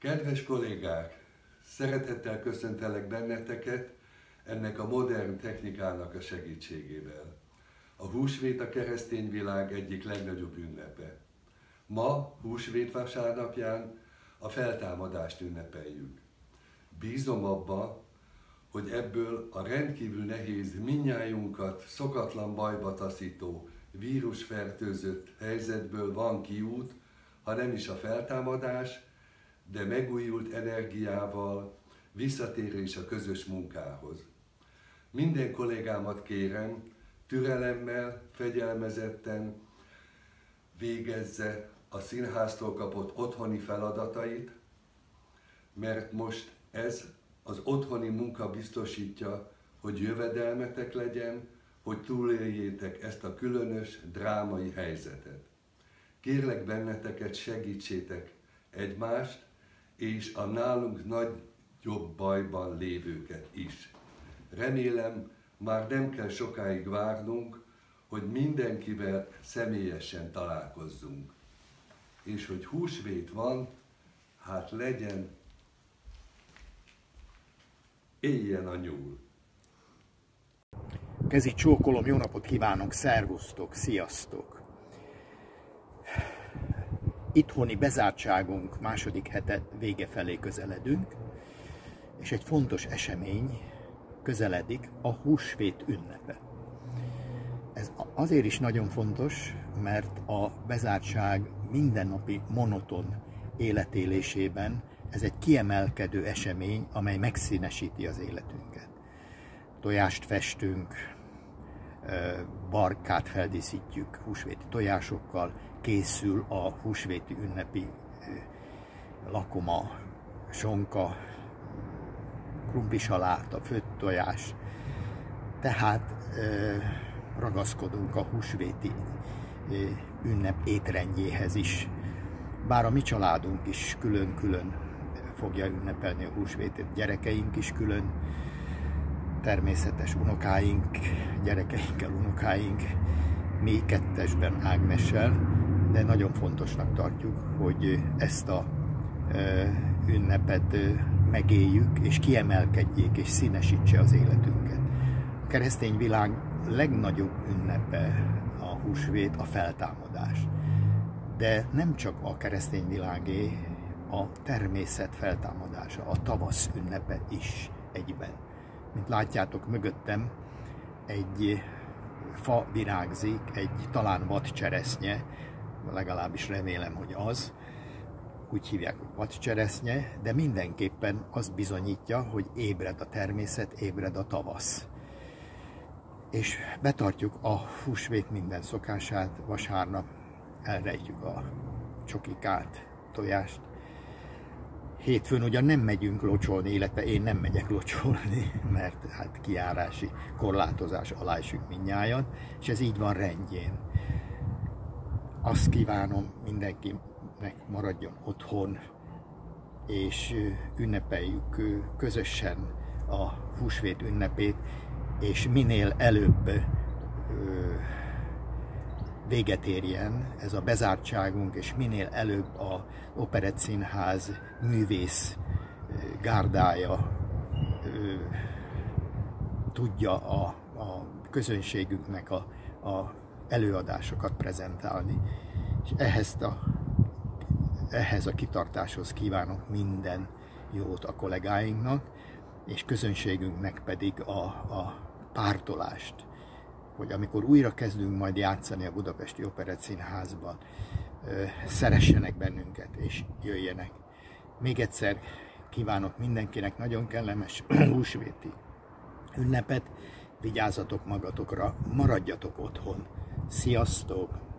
Kedves kollégák, szeretettel köszöntelek benneteket ennek a modern technikának a segítségével. A húsvét a keresztény világ egyik legnagyobb ünnepe. Ma, húsvét vasárnapján a feltámadást ünnepeljük. Bízom abba, hogy ebből a rendkívül nehéz, minnyájunkat szokatlan bajba taszító, vírusfertőzött helyzetből van kiút, ha nem is a feltámadás, de megújult energiával, visszatérés a közös munkához. Minden kollégámat kérem, türelemmel, fegyelmezetten végezze a színháztól kapott otthoni feladatait, mert most ez az otthoni munka biztosítja, hogy jövedelmetek legyen, hogy túléljétek ezt a különös, drámai helyzetet. Kérlek benneteket, segítsétek egymást, és a nálunk nagyobb bajban lévőket is. Remélem, már nem kell sokáig várnunk, hogy mindenkivel személyesen találkozzunk. És hogy húsvét van, hát legyen, éljen a nyúl. Kezi csókolom, jó napot kívánok, szervusztok, sziasztok! Itthoni bezártságunk második hete vége felé közeledünk, és egy fontos esemény közeledik, a húsvét ünnepe. Ez azért is nagyon fontos, mert a bezártság mindennapi monoton életélésében ez egy kiemelkedő esemény, amely megszínesíti az életünket. Tojást festünk, barkát feldíszítjük húsvéti tojásokkal, készül a húsvéti ünnepi lakoma, sonka, krumplisalát, a főtt tojás. Tehát ragaszkodunk a húsvéti ünnep étrendjéhez is. Bár a mi családunk is külön-külön fogja ünnepelni a húsvétet, gyerekeink is külön, természetes unokáink, gyerekeinkkel, unokáink, mi kettesben Ágnessel, de nagyon fontosnak tartjuk, hogy ezt a ünnepet megéljük, és kiemelkedjék, és színesítse az életünket. A keresztény világ legnagyobb ünnepe a húsvét, a feltámadás. De nem csak a keresztény világé, a természet feltámadása, a tavasz ünnepe is egyben. Mint látjátok mögöttem, egy fa virágzik, egy talán vadcseresznye, legalábbis remélem, hogy az, úgy hívják, hogy vadcseresznye, de mindenképpen az bizonyítja, hogy ébred a természet, ébred a tavasz. És betartjuk a húsvét minden szokását, vasárnap elrejtjük a csokikát, tojást. Hétfőn ugyan nem megyünk locsolni, illetve én nem megyek locsolni, mert hát kiárási korlátozás alá esünk mindnyájan, és ez így van rendjén. Azt kívánom mindenkinek maradjon otthon, és ünnepeljük közösen a húsvét ünnepét, és minél előbb véget érjen ez a bezártságunk, és minél előbb a Operett Színház művész gárdája tudja a, a közönségünknek a, a előadásokat prezentálni. És ehhez a, ehhez a kitartáshoz kívánok minden jót a kollégáinknak, és közönségünknek pedig a, a pártolást, hogy amikor újra kezdünk majd játszani a Budapesti Operett Színházban, szeressenek bennünket és jöjjenek. Még egyszer kívánok mindenkinek nagyon kellemes húsvéti ünnepet, vigyázzatok magatokra, maradjatok otthon. Sziasztok!